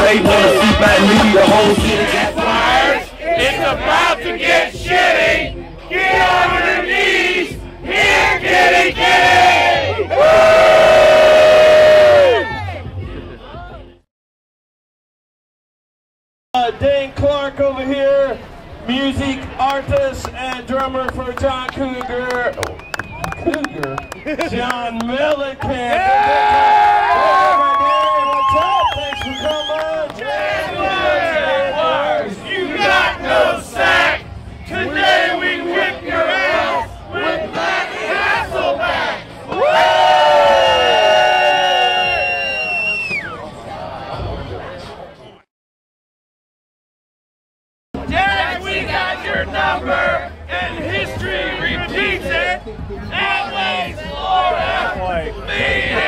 They wanna see by me the whole city got wired. It's about to get shitty. Get on your knees. Here, kitty, kitty. Uh, Dane Clark over here, music artist and drummer for John Cougar. Cougar? John Mellencamp. Yeah! Always Florida! Boy.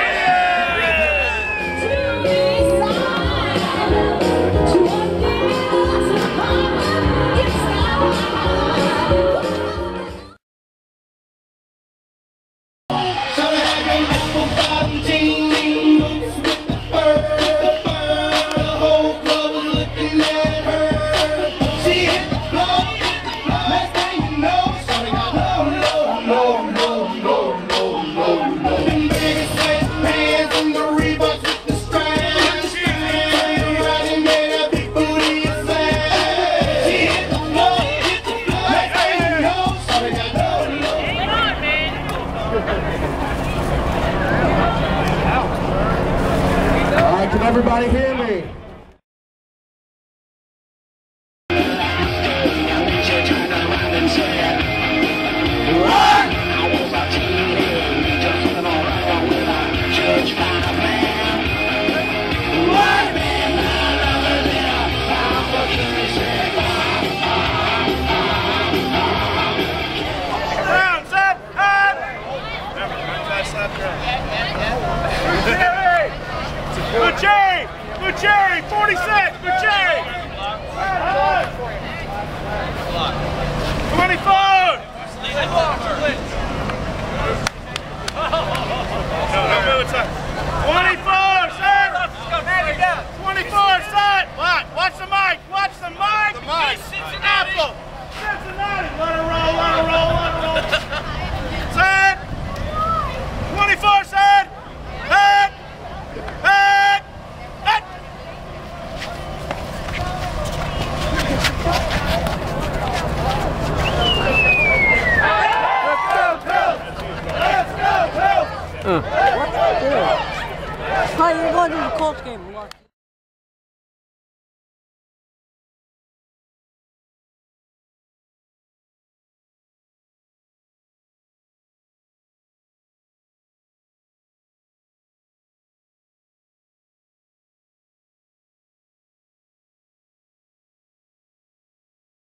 Can everybody hear me? Mache! Mache! 46! Mache! Come! play, you're going to the Colts game.